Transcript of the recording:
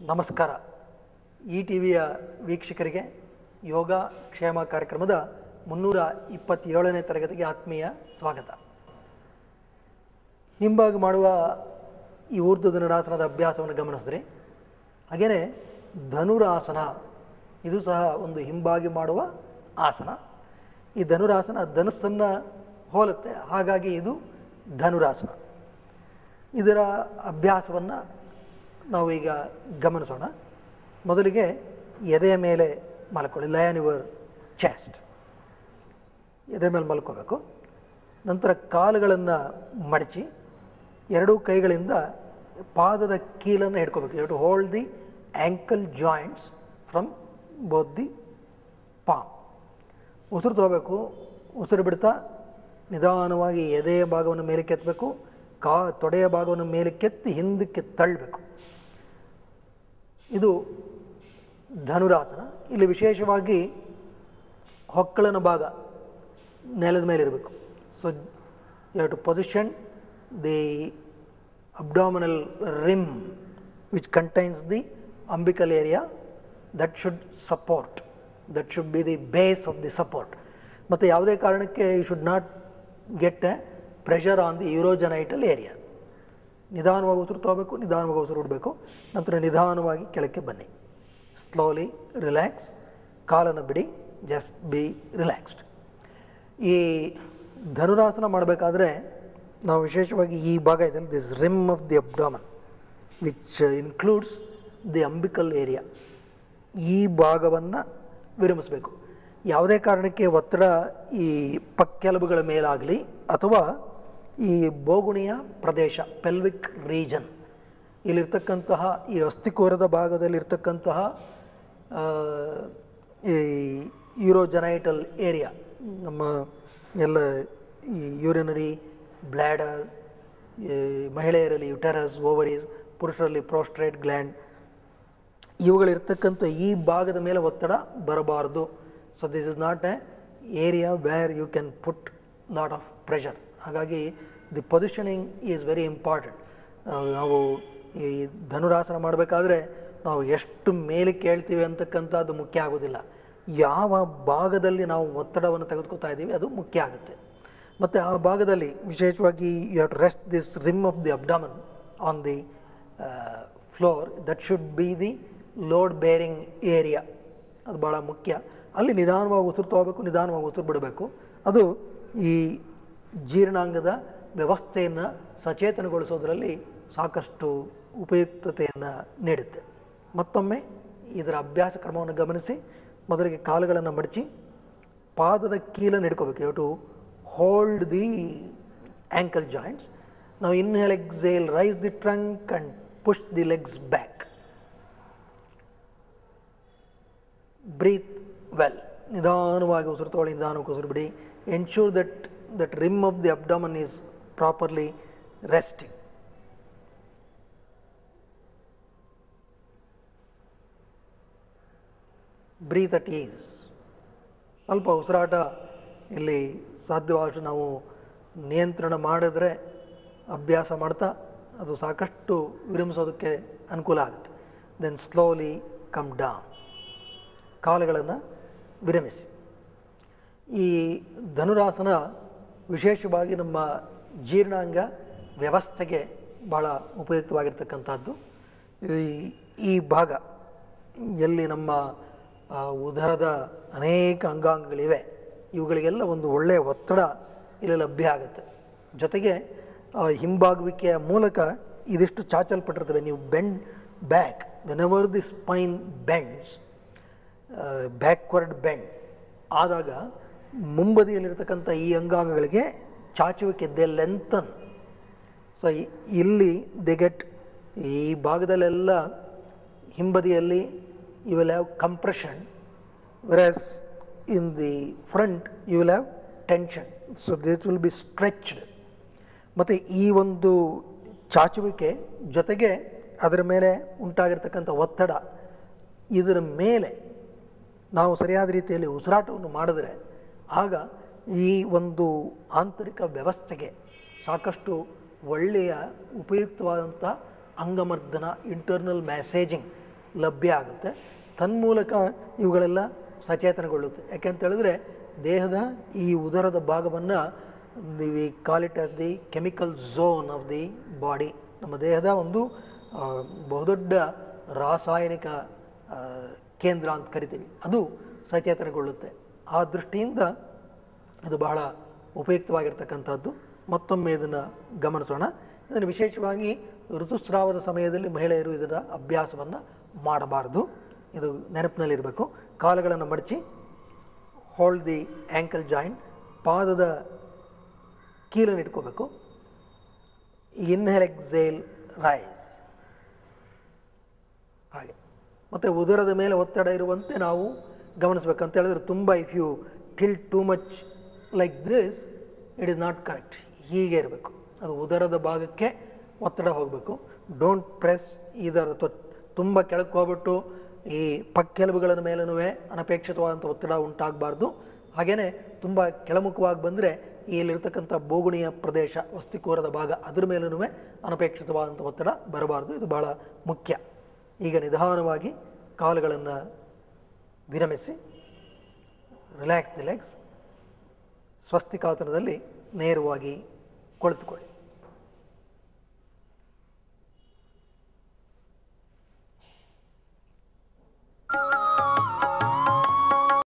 ನಮಸ್ಕಾರ. ಈ ಟಿ ವಿಯ ವೀಕ್ಷಕರಿಗೆ ಯೋಗ ಕ್ಷೇಮ ಕಾರ್ಯಕ್ರಮದ ಮುನ್ನೂರ ಇಪ್ಪತ್ತೇಳನೇ ತರಗತಿಗೆ ಆತ್ಮೀಯ ಸ್ವಾಗತ. ಹಿಂಬಾಗಿ ಮಾಡುವ ಈ ಊರ್ಧ್ವ ಧನುರಾಸನದ ಅಭ್ಯಾಸವನ್ನು ಗಮನಿಸಿದ್ರಿ. ಹಾಗೆಯೇ ಧನುರಾಸನ, ಇದು ಸಹ ಒಂದು ಹಿಂಬಾಗಿ ಮಾಡುವ ಆಸನ. ಈ ಧನುರಾಸನ ಧನುಸ್ಸನ್ನು ಹೋಲುತ್ತೆ, ಹಾಗಾಗಿ ಇದು ಧನುರಾಸನ. ಇದರ ಅಭ್ಯಾಸವನ್ನು ನಾವು ಈಗ ಗಮನಿಸೋಣ. ಮೊದಲಿಗೆ ಎದೆಯ ಮೇಲೆ ಮಲ್ಕೊಳ್ಳಿ. ಲಯನ್ ಯುವರ್ ಚೆಸ್ಟ್ ಎದೆ ಮೇಲೆ ಮಲ್ಕೋಬೇಕು. ನಂತರ ಕಾಲುಗಳನ್ನು ಮಡಚಿ, ಎರಡೂ ಕೈಗಳಿಂದ ಪಾದದ ಕೀಲನ್ನು ಹಿಡ್ಕೋಬೇಕು. You to hold the ankle joints from both the palm ಉಸಿರು ತಗೋಬೇಕು. ಉಸಿರು ಬಿಡ್ತಾ ನಿಧಾನವಾಗಿ ಎದೆಯ ಭಾಗವನ್ನು ಮೇಲಕ್ಕೆತ್ತಬೇಕು. ಕಾ ತೊಡೆಯ ಭಾಗವನ್ನು ಮೇಲಕ್ಕೆತ್ತಿ ಹಿಂದಕ್ಕೆ ತಳ್ಳಬೇಕು. ಇದು ಧನುರಾಸನ. ಇಲ್ಲಿ ವಿಶೇಷವಾಗಿ ಹೊಕ್ಕಳನ ಭಾಗ ನೆಲದ ಮೇಲೆ ಇರಬೇಕು. So you to position the abdominal rim which contains the umbilical area that should support that should be the base of the support ಮತ್ತು ಯಾವುದೇ ಕಾರಣಕ್ಕೆ you should not get a pressure on the urogenital area ನಿಧಾನವಾಗಿ ಉಸಿರು ತಗೋಬೇಕು, ನಿಧಾನವಾಗಿ ಉಸಿರು ಬಿಡಬೇಕು ನಂತರ ನಿಧಾನವಾಗಿ ಕೆಳಕ್ಕೆ ಬನ್ನಿ. ಸ್ಲೋಲಿ ರಿಲ್ಯಾಕ್ಸ್ ಕಾಲನ್ನು ಬಿಡಿ. ಜಸ್ಟ್ ಬಿ ರಿಲ್ಯಾಕ್ಸ್ಡ್ ಈ ಧನುರಾಸನ ಮಾಡಬೇಕಾದ್ರೆ ನಾವು ವಿಶೇಷವಾಗಿ ಈ ಭಾಗ ಇದೆ this rim of the abdomen which includes the umbilical area ಈ ಭಾಗವನ್ನು ವಿರಮಿಸಬೇಕು. ಯಾವುದೇ ಕಾರಣಕ್ಕೆ ಒತ್ತಡ ಈ ಪಕ್ಕೆಲುಬುಗಳ ಮೇಲಾಗಲಿ ಅಥವಾ ಈ ಬೋಗುಣಿಯ ಪ್ರದೇಶ ಪೆಲ್ವಿಕ್ ರೀಜನ್ ಇಲ್ಲಿರ್ತಕ್ಕಂತಹ ಈ ಅಸ್ಥಿಕೋರದ ಭಾಗದಲ್ಲಿರ್ತಕ್ಕಂತಹ ಈ ಯೂರೋಜನೈಟಲ್ ಏರಿಯಾ, ನಮ್ಮ ಎಲ್ಲ ಈ ಯೂರಿನರಿ, ಬ್ಲ್ಯಾಡರ್ ಮಹಿಳೆಯರಲ್ಲಿ ಯುಟರಸ್ ಓವರೀಸ್ ಪುರುಷರಲ್ಲಿ ಪ್ರೋಸ್ಟ್ರೇಟ್ ಗ್ಲ್ಯಾಂಡ್ ಇವುಗಳಿರ್ತಕ್ಕಂಥ ಈ ಭಾಗದ ಮೇಲೆ ಒತ್ತಡ ಬರಬಾರ್ದು. So this is not a area where you can put not of pressure ಹಾಗಾಗಿ the positioning is very important ನಾವು ಈ ಧನುರಾಸನ ಮಾಡಬೇಕಾದ್ರೆ ನಾವು ಎಷ್ಟು ಮೇಲೆ ಕೇಳ್ತೀವಿ ಅಂತಕ್ಕಂಥದ್ದು ಮುಖ್ಯ ಆಗೋದಿಲ್ಲ. ಯಾವ ಭಾಗದಲ್ಲಿ ನಾವು ಒತ್ತಡವನ್ನು ತೆಗೆದುಕೊತಾ ಇದ್ದೀವಿ ಅದು ಮುಖ್ಯ ಆಗುತ್ತೆ. ಮತ್ತು ಆ ಭಾಗದಲ್ಲಿ ವಿಶೇಷವಾಗಿ you have to rest this rim of the abdomen on the floor that should be the load bearing area ಅದು ಭಾಳ ಮುಖ್ಯ. ಅಲ್ಲಿ ನಿಧಾನವಾಗಿ ಉಸಿರು ತಗೋಬೇಕು ನಿಧಾನವಾಗಿ ಉಸಿರು ಬಿಡಬೇಕು ಅದು ಈ ಜೀರ್ಣಾಂಗದ ವ್ಯವಸ್ಥೆಯನ್ನು ಸಚೇತನಗೊಳಿಸೋದರಲ್ಲಿ ಸಾಕಷ್ಟು ಉಪಯುಕ್ತತೆಯನ್ನು ನೀಡುತ್ತೆ. ಮತ್ತೊಮ್ಮೆ ಇದರ ಅಭ್ಯಾಸ ಕ್ರಮವನ್ನು ಗಮನಿಸಿ, ಮೊದಲಿಗೆ ಕಾಲುಗಳನ್ನು ಮಡಚಿ ಪಾದದ ಕೀಲನ್ನು ಹಿಡ್ಕೋಬೇಕು. You to hold the ankle joints ನಾವು inhale exhale raise the trunk and push the legs back breathe well ನಿಧಾನವಾಗಿ ಉಸಿರು ತೊಗೊಳ್ಳಿ ನಿಧಾನವಾಗಿ ಉಸಿರು ಬಿಡಿ. Ensure that that rim of the abdomen is properly resting breathe at ease ಸ್ವಲ್ಪ ಉಸಿರಾಟ ಇಲ್ಲಿ ಸಾಧ್ಯವಾದಷ್ಟು ನಾವು ನಿಯಂತ್ರಣ ಮಾಡಿದ್ರೆ ಅಭ್ಯಾಸ ಮಾಡ್ತಾ ಅದು ಸಾಕಷ್ಟು ವಿರಮಿಸೋದಕ್ಕೆ ಅನುಕೂಲ ಆಗುತ್ತೆ. ದೆನ್ ಸ್ಲೋಲಿ ಕಮ್ ಡೌನ್ ಕಾಲುಗಳನ್ನು ವಿರಮಿಸಿ. ಈ ಧನುರಾಸನ ವಿಶೇಷವಾಗಿ ನಮ್ಮ ಜೀರ್ಣಾಂಗ ವ್ಯವಸ್ಥೆಗೆ ಭಾಳ ಉಪಯುಕ್ತವಾಗಿರ್ತಕ್ಕಂಥದ್ದು. ಈ ಈ ಭಾಗ, ಎಲ್ಲಿ ನಮ್ಮ ಉದರದ ಅನೇಕ ಅಂಗಾಂಗಗಳಿವೆ, ಇವುಗಳಿಗೆಲ್ಲ ಒಂದು ಒಳ್ಳೆಯ ಒತ್ತಡ ಇಲ್ಲಿ ಲಭ್ಯ ಆಗುತ್ತೆ. ಜೊತೆಗೆ ಹಿಂಬಾಗುವಿಕೆಯ ಮೂಲಕ ಇದಿಷ್ಟು ಚಾಚಲ್ಪಟ್ಟಿರ್ತವೆ. ನೀವು bend back whenever the spine bends backward bend. ಆದಾಗ ಮುಂಬದಿಯಲ್ಲಿರ್ತಕ್ಕಂಥ ಈ ಅಂಗಾಂಗಗಳಿಗೆ ಚಾಚುವಿಕೆ ದೆ ಲೆಂತನ್ ಸೊ ಇಲ್ಲಿ ದೆ ಗೆಟ್ ಈ ಭಾಗದಲ್ಲೆಲ್ಲ ಹಿಂಬದಿಯಲ್ಲಿ you will have compression versus in the front you will have tension so this will be stretched ಮತ್ತು ಈ ಒಂದು ಚಾಚುವಿಕೆ ಜೊತೆಗೆ ಅದರ ಮೇಲೆ ಉಂಟಾಗಿರ್ತಕ್ಕಂಥ ಒತ್ತಡ, ಇದರ ಮೇಲೆ ನಾವು ಸರಿಯಾದ ರೀತಿಯಲ್ಲಿ ಉಸಿರಾಟವನ್ನು ಮಾಡಿದ್ರೆ ಆಗ ಈ ಒಂದು ಆಂತರಿಕ ವ್ಯವಸ್ಥೆಗೆ ಸಾಕಷ್ಟು ಒಳ್ಳೆಯ ಉಪಯುಕ್ತವಾದಂಥ ಅಂಗಮರ್ದನ ಇಂಟರ್ನಲ್ ಮ್ಯಾಸೇಜಿಂಗ್ ಲಭ್ಯ ಆಗುತ್ತೆ. ತನ್ಮೂಲಕ ಇವುಗಳೆಲ್ಲ ಸಚೇತನಗೊಳ್ಳುತ್ತೆ. ಯಾಕೆಂತ ಹೇಳಿದ್ರೆ ದೇಹದ ಈ ಉದರದ ಭಾಗವನ್ನು we call it as the chemical zone of the body ನಮ್ಮ ದೇಹದ ಒಂದು ಬಹುದೊಡ್ಡ ರಾಸಾಯನಿಕ ಕೇಂದ್ರ ಅಂತ ಕರಿತೀವಿ. ಅದು ಸಚೇತನಗೊಳ್ಳುತ್ತೆ. ಆ ದೃಷ್ಟಿಯಿಂದ ಇದು ಬಹಳ ಉಪಯುಕ್ತವಾಗಿರ್ತಕ್ಕಂಥದ್ದು. ಮತ್ತೊಮ್ಮೆ ಇದನ್ನು ಗಮನಿಸೋಣ. ಇದನ್ನು ವಿಶೇಷವಾಗಿ ಋತುಸ್ರಾವದ ಸಮಯದಲ್ಲಿ ಮಹಿಳೆಯರು ಇದರ ಅಭ್ಯಾಸವನ್ನು ಮಾಡಬಾರದು. ಇದು ನೆನಪಿನಲ್ಲಿರಬೇಕು. ಕಾಲುಗಳನ್ನು ಮಡಚಿ ಹೋಲ್ಡ್ ದಿ ಆ್ಯಂಕಲ್ ಜಾಯಿಂಟ್ ಪಾದದ ಕೀಲನ್ನು ಇಟ್ಕೋಬೇಕು. ಇನ್ಹೆಲ್ ಎಕ್ಸೇಲ್ ರೈಸ್ ಹಾಗೆ. ಮತ್ತು ಉದರದ ಮೇಲೆ ಒತ್ತಡ ಇರುವಂತೆ ನಾವು ಗಮನಿಸಬೇಕಂತ ಹೇಳಿದ್ರೆ ತುಂಬ if you tilt too much like this it is not correct ಹೀಗೆ ಇರಬೇಕು. ಅದು ಉದರದ ಭಾಗಕ್ಕೆ ಒತ್ತಡ ಹೋಗಬೇಕು. ಡೋಂಟ್ ಪ್ರೆಸ್ ಇದರ ತ್ವ ತುಂಬ ಕೆಳಕ್ಕೆ ಹೋಗ್ಬಿಟ್ಟು ಈ ಪಕ್ಕೆಲುಬುಗಳ ಮೇಲೂ ಅನಪೇಕ್ಷಿತವಾದಂಥ ಒತ್ತಡ ಉಂಟಾಗಬಾರ್ದು. ಹಾಗೆಯೇ ತುಂಬ ಕೆಳಮುಖವಾಗಿ ಬಂದರೆ ಇಲ್ಲಿರ್ತಕ್ಕಂಥ ಬೋಗುಣಿಯ ಪ್ರದೇಶ ವಸ್ತಿಕೋರದ ಭಾಗ ಅದ್ರ ಮೇಲೂ ಅನಪೇಕ್ಷಿತವಾದಂಥ ಒತ್ತಡ ಬರಬಾರ್ದು. ಇದು ಬಹಳ ಮುಖ್ಯ. ಈಗ ನಿಧಾನವಾಗಿ ಕಾಲುಗಳನ್ನು ವಿರಮಿಸಿ ರಿಲ್ಯಾಕ್ಸ್ ದಿ ಲೆಗ್ಸ್ ಸ್ವಸ್ತಿಕಾಸನದಲ್ಲಿ ನೇರವಾಗಿ ಕುಳಿತುಕೊಳ್ಳಿ.